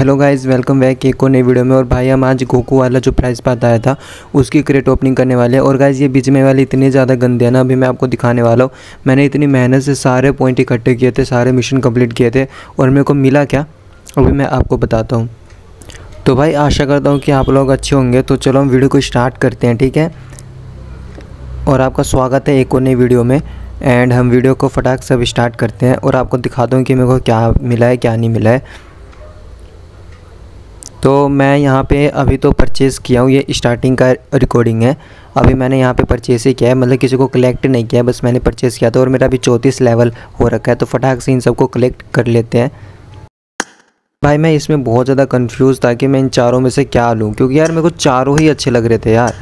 Hello guys, welcome back एक और नई वीडियो में। और भाई, हम आज गोकू वाला जो प्राइस पात आया था, उसकी क्रेट ओपनिंग करने वाले हैं। और गाइस, ये बीच में वाले इतने ज़्यादा गंदे हैं ना, अभी मैं आपको दिखाने वाला हूँ। मैंने इतनी मेहनत से सारे पॉइंट इकट्ठे किए थे, सारे मिशन कंप्लीट किए थे। और मेरे को मिला क्या? अभी मैं आपको बताता हूँ। तो भाई, आशा करता हूँ कि आप लोग अच्छे होंगे। तो चलो हम वीडियो को स्टार्ट करते हैं, ठीक है? और आपका स्वागत है एक और नई वीडियो में। एंड हम वीडियो को फटाक से अब स्टार्ट करते हैं। और आपको दिखाता हूँ कि मेरे को क्या मिला है, क्या नहीं मिला है। तो मैं यहाँ पे अभी तो परचेज़ किया हूँ, ये स्टार्टिंग का रिकॉर्डिंग है। अभी मैंने यहाँ पे परचेस ही किया है मतलब किसी को कलेक्ट नहीं किया है, बस मैंने परचेस किया था और मेरा अभी चौंतीस लेवल हो रखा है तो फटाक से इन सबको कलेक्ट कर लेते हैं। भाई, मैं इसमें बहुत ज़्यादा कन्फ्यूज़ था कि मैं इन चारों में से क्या लूँ, क्योंकि यार मेरे को चारों ही अच्छे लग रहे थे यार,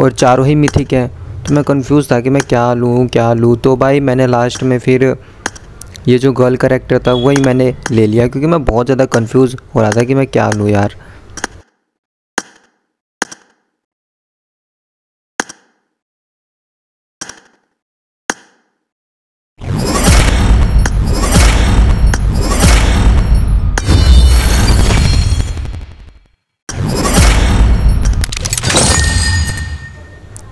और चारों ही मिथिक हैं तो मैं कन्फ्यूज़ था कि मैं क्या लूँ क्या लूँ। तो भाई, मैंने लास्ट में फिर ये जो गर्ल करेक्टर था, वही मैंने ले लिया क्योंकि मैं बहुत ज़्यादा कन्फ्यूज़ हो रहा था कि मैं क्या लूँ यार।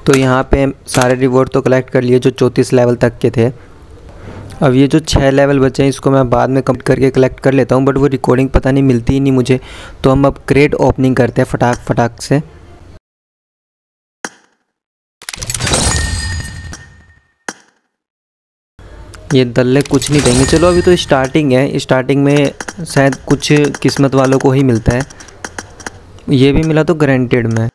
तो यहाँ पे सारे रिवॉर्ड तो कलेक्ट कर लिए जो चौंतीस लेवल तक के थे। अब ये जो छः लेवल बचे हैं, इसको मैं बाद में कंप्लीट करके कलेक्ट कर लेता हूँ बट वो रिकॉर्डिंग पता नहीं मिलती ही नहीं मुझे। तो हम अब क्रेट ओपनिंग करते हैं फटाक फटाक से। ये दल्ले कुछ नहीं देंगे। चलो, अभी तो स्टार्टिंग है। स्टार्टिंग में शायद कुछ किस्मत वालों को ही मिलता है। ये भी मिला तो ग्रेंटेड में।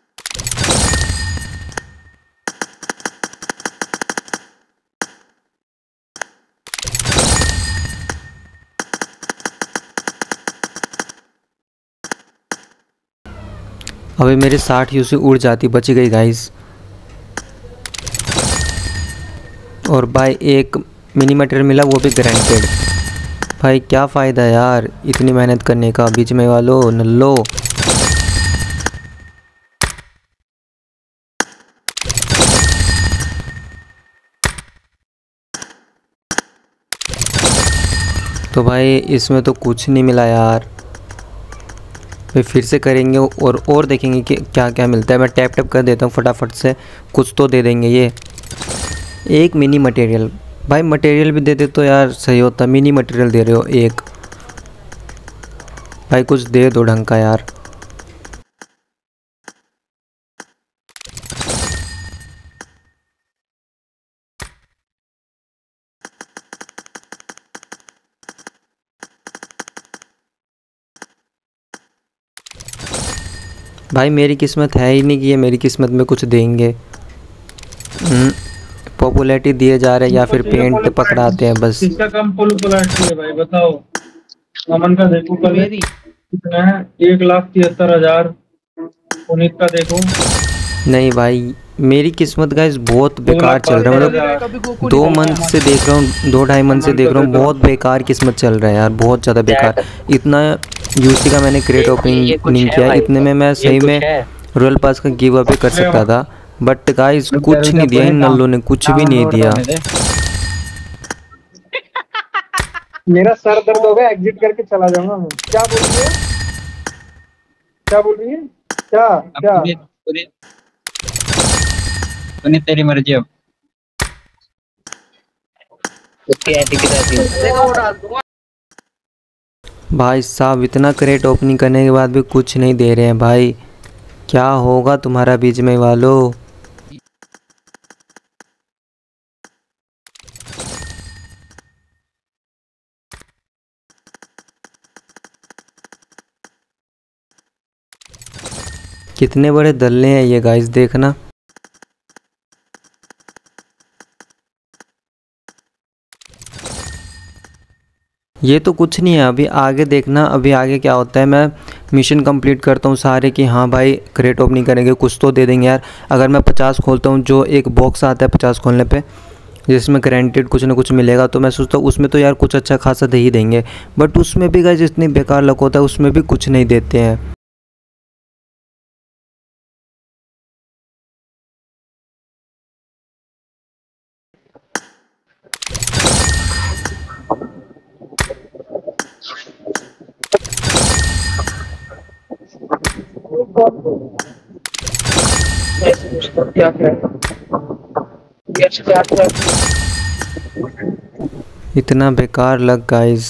अभी मेरे साठ यूसी उड़ जाती, बची गई गाइस और भाई एक मिनी मटेरियल मिला, वो भी ग्रांटेड भाई क्या फ़ायदा यार, इतनी मेहनत करने का, बीच में वालो, नल्लो। तो भाई इसमें तो कुछ नहीं मिला यार। तो फिर से करेंगे और और देखेंगे कि क्या क्या मिलता है। मैं टैप टैप कर देता हूँ फटाफट से। कुछ तो दे देंगे ये। एक मिनी मटेरियल भाई मटेरियल भी दे दे तो यार सही होता। मिनी मटेरियल दे रहे हो एक। भाई कुछ दे दो ढंग का यार। भाई मेरी किस्मत है ही नहीं कि ये मेरी किस्मत में कुछ देंगे। हम्म, पॉपुलैरिटी दिए जा रहे हैं या फिर पेंट पकड़ाते हैं बस। इसका कम पॉपुलैरिटी है भाई बताओ। अमन का देखो कल। कितना है? एक लाख तिहत्तर हज़ार। पुनीत का देखो। नहीं भाई मेरी किस्मत गाइस बहुत बेकार चल रहा है। मतलब दो मंथ से देख रहा हूँ दो ढाई मंथ से देख रहा हूँ बहुत बेकार किस्मत चल रहा है यार बहुत ज़्यादा बेकार। इतना यूसी का मैंने क्रेट ओपनिंग नहीं किया इतने में मैं सही में रॉयल पास का गिव अप कर सकता था। बट गाइस कुछ नहीं दिया इन नल्लों ने कुछ भी नहीं दिया। मेरा सर दर्द हो गया एग्जिट करके चला जाऊँगा मैं। क्या बोल रही है? क्या बोल रही है? क्या? क्या? सुनी तेरी मर्ज़ी अब। भाई साहब इतना क्रेट ओपनिंग करने के बाद भी कुछ नहीं दे रहे हैं भाई। क्या होगा तुम्हारा बीच में वालो? कितने बड़े दल्ले हैं ये गाइस देखना। ये तो कुछ नहीं है, अभी आगे देखना, अभी आगे क्या होता है, मैं मिशन कंप्लीट करता हूँ सारे कि हाँ भाई क्रेट ओपनिंग करेंगे, कुछ तो दे देंगे यार। अगर मैं पचास खोलता हूँ, जो एक बॉक्स आता है पचास खोलने पर जिसमें ग्रेंटेड कुछ ना कुछ मिलेगा तो मैं सोचता हूँ उसमें तो यार कुछ अच्छा खासा दे ही देंगे। बट उसमें भी गए जितनी बेकार लक होता है, उसमें भी कुछ नहीं देते हैं। इतना बेकार लग गाइस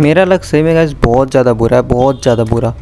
मेरा लग सही में गाइस बहुत ज़्यादा बुरा है बहुत ज़्यादा बुरा।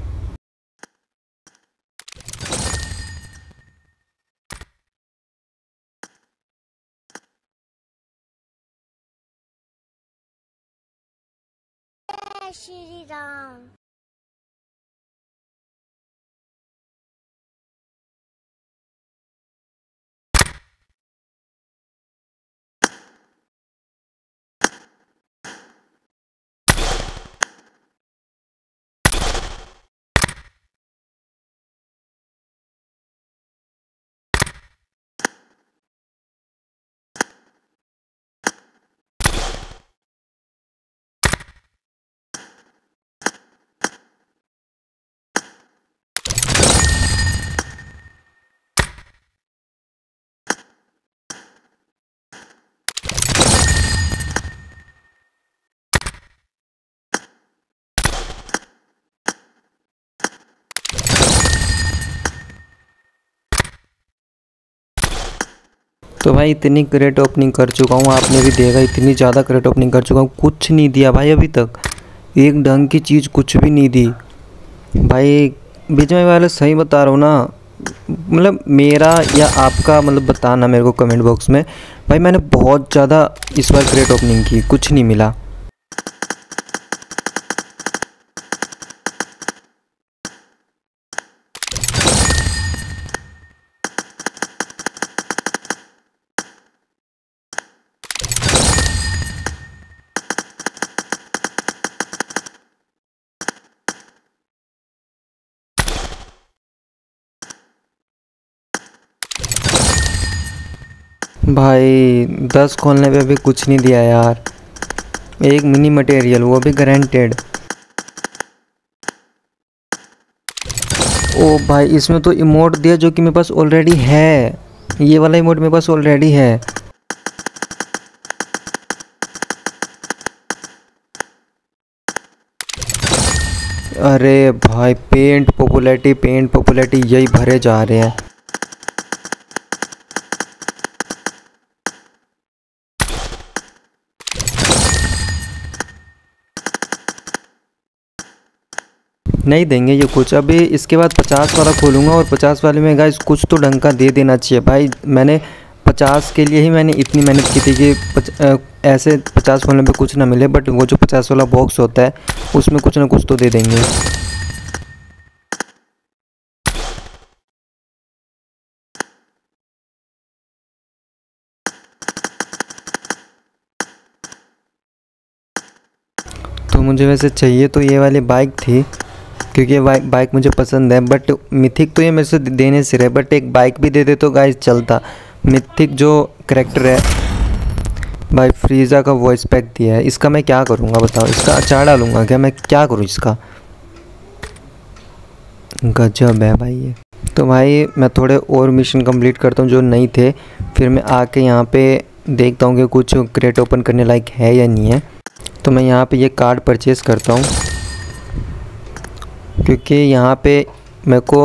तो भाई इतनी क्रेट ओपनिंग कर चुका हूँ, आपने भी देखा, इतनी ज़्यादा क्रेट ओपनिंग कर चुका हूँ। कुछ नहीं दिया भाई अभी तक। एक ढंग की चीज़ कुछ भी नहीं दी। भाई, बीच में वाले सही बता रहा हूँ ना मतलब मेरा या आपका मतलब बताना मेरे को कमेंट बॉक्स में। भाई, मैंने बहुत ज़्यादा इस बार ग्रेट ओपनिंग की, कुछ नहीं मिला। भाई, दस खोलने पे भी कुछ नहीं दिया यार। एक मिनी मटेरियल, वो भी गारंटेड ओ भाई, इसमें तो इमोट दिया जो कि मेरे पास ऑलरेडी है। ये वाला इमोट मेरे पास ऑलरेडी है। अरे भाई पेंट पॉपुलैरिटी पेंट पॉपुलैरिटी यही भरे जा रहे हैं। नहीं देंगे ये कुछ। अभी इसके बाद पचास वाला खोलूँगा और पचास वाले में गाइस कुछ तो ढंग का दे देना चाहिए। भाई मैंने पचास के लिए ही मैंने इतनी मेहनत की थी कि पच, आ, ऐसे पचास खोलने पे कुछ ना मिले बट वो जो पचास वाला बॉक्स होता है उसमें कुछ ना कुछ तो दे देंगे। तो मुझे वैसे चाहिए तो ये वाली बाइक थी। क्योंकि बाइक मुझे पसंद है बट मिथिक तो ये मेरे से देने से रहे बट एक बाइक भी दे दे तो गाइस चलता। मिथिक जो करेक्टर है, भाई फ्रीज़ा का वॉइस पैक दिया है, इसका मैं क्या करूँगा बताओ? इसका अचार डालूँगा क्या? मैं क्या करूँ इसका? गजब है भाई ये। तो भाई मैं थोड़े और मिशन कंप्लीट करता हूँ जो नहीं थे, फिर मैं आके यहाँ पे देखता हूँ कि कुछ क्रेट ओपन करने लायक है या नहीं है। तो मैं यहाँ पे ये कार्ड परचेज़ करता हूँ। क्योंकि यहाँ पे मेरे को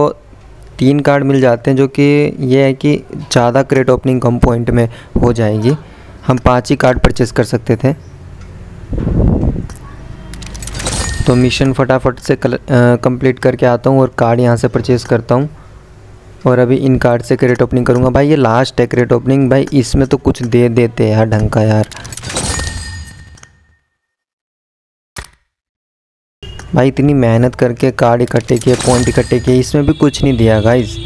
तीन कार्ड मिल जाते हैं जो कि ये है कि ज़्यादा क्रेट ओपनिंग कम पॉइंट में हो जाएगी। हम पाँच ही कार्ड परचेस कर सकते थे। तो मिशन फटाफट से कंप्लीट करके आता हूँ और कार्ड यहाँ से परचेस करता हूँ। और अभी इन कार्ड से क्रेट ओपनिंग करूँगा। भाई, ये लास्ट है क्रेट ओपनिंग भाई, इसमें तो कुछ दे देते यार, ढंग का यार। भाई, इतनी मेहनत करके कार्ड इकट्ठे किए, पॉइंट इकट्ठे किए, इसमें भी कुछ नहीं दिया गाइज़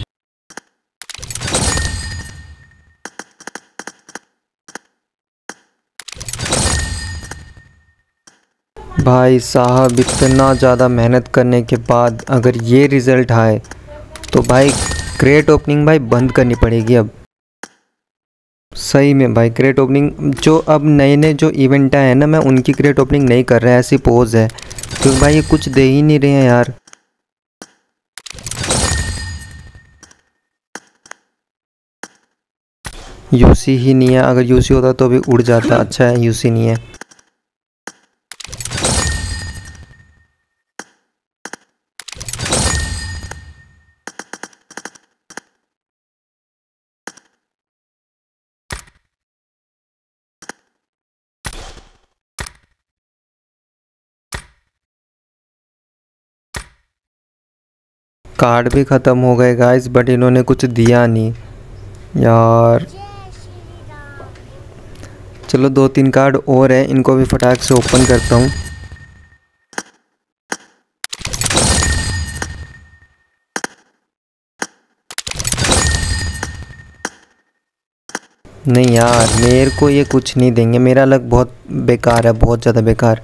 भाई साहब, इतना ज़्यादा मेहनत करने के बाद अगर ये रिज़ल्ट आए तो भाई क्रेट ओपनिंग भाई बंद करनी पड़ेगी अब। सही में भाई क्रेट ओपनिंग जो अब नए नए जो इवेंट आए हैं ना, मैं उनकी क्रेट ओपनिंग नहीं कर रहा है ऐसी पोज है। क्योंकि भाई ये कुछ दे ही नहीं रहे हैं यार। यूसी ही नहीं है। अगर यूसी होता तो अभी उड़ जाता। अच्छा है यूसी नहीं है। कार्ड भी ख़त्म हो गए गाइस बट इन्होंने कुछ दिया नहीं। यार। चलो दो तीन कार्ड और हैं, इनको भी फटाक से ओपन करता हूँ। नहीं यार, मेरे को ये कुछ नहीं देंगे। मेरा लग बहुत बेकार है, बहुत ज़्यादा बेकार।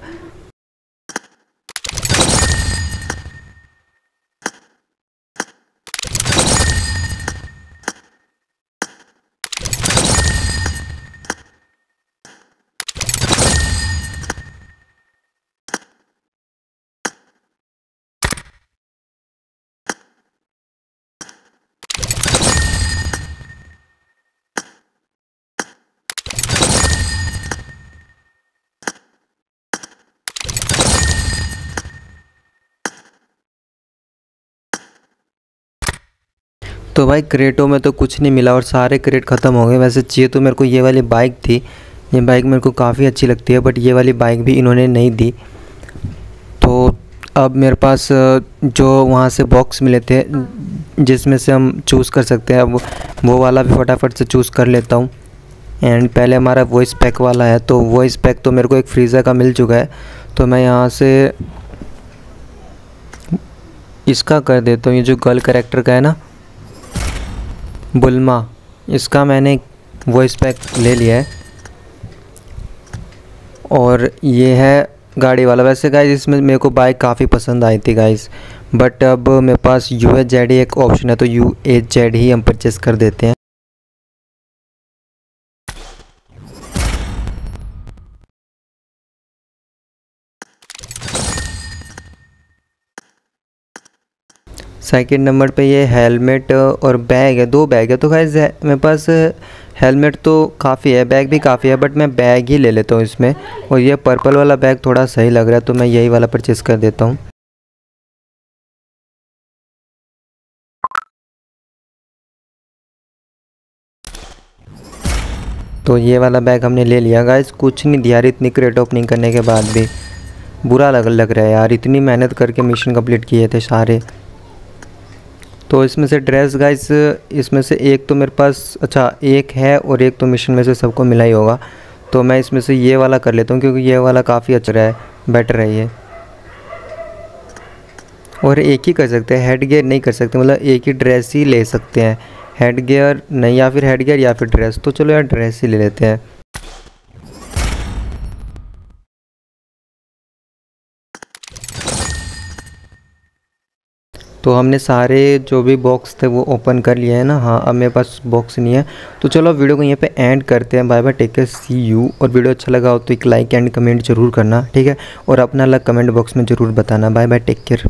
तो भाई क्रेटों में तो कुछ नहीं मिला और सारे क्रेट ख़त्म हो गए। वैसे चाहिए तो मेरे को ये वाली बाइक थी। ये बाइक मेरे को काफ़ी अच्छी लगती है बट ये वाली बाइक भी इन्होंने नहीं दी। तो अब मेरे पास जो वहाँ से बॉक्स मिले थे, जिसमें से हम चूज़ कर सकते हैं, अब वो वाला भी फटाफट से चूज़ कर लेता हूँ। एंड पहले हमारा वॉइस पैक वाला है तो वॉइस पैक तो मेरे को एक फ्रीज़र का मिल चुका है। तो मैं यहाँ से इसका कर देता हूँ, ये जो गर्ल करेक्टर का है ना। बुलमा, इसका मैंने वॉइस पैक ले लिया है। और ये है गाड़ी वाला। वैसे गाइज़ इसमें मेरे को बाइक काफ़ी पसंद आई थी गाइज़ बट अब मेरे पास यू एच जेड ही एक ऑप्शन है तो यू एच जेड ही हम परचेस कर देते हैं। सेकंड नंबर पे ये हेलमेट और बैग है, दो बैग है। तो खैर मेरे पास हेलमेट तो काफ़ी है बैग भी काफ़ी है बट मैं बैग ही ले लेता हूँ इसमें। और ये पर्पल वाला बैग थोड़ा सही लग रहा है तो मैं यही वाला परचेज़ कर देता हूँ। तो ये वाला बैग हमने ले लिया। गाइस कुछ नहीं दिया इतनी क्रेट ओपनिंग करने के बाद भी। बुरा लग लग रहा है यार, इतनी मेहनत करके मिशन कंप्लीट किए थे सारे। तो इसमें से ड्रेस गाइस इसमें से एक तो मेरे पास अच्छा एक है और एक तो मिशन में से सबको मिला ही होगा। तो मैं इसमें से ये वाला कर लेता हूँ क्योंकि ये वाला काफ़ी अच्छा है बेटर है ये। और एक ही कर सकते हैं हेड गेयर नहीं कर सकते मतलब एक ही ड्रेस ही ले सकते हैं। हेड गेयर नहीं, या फिर हेड गेयर या फिर ड्रेस तो चलो यार ड्रेस ही ले लेते हैं। तो हमने सारे जो भी बॉक्स थे वो ओपन कर लिए हैं ना। हाँ अब मेरे पास बॉक्स नहीं है। तो चलो वीडियो को यहीं पे एंड करते हैं। Bye bye take care see you और वीडियो अच्छा लगा हो तो एक लाइक एंड कमेंट ज़रूर करना, ठीक है? और अपना अलग कमेंट बॉक्स में ज़रूर बताना। Bye bye take care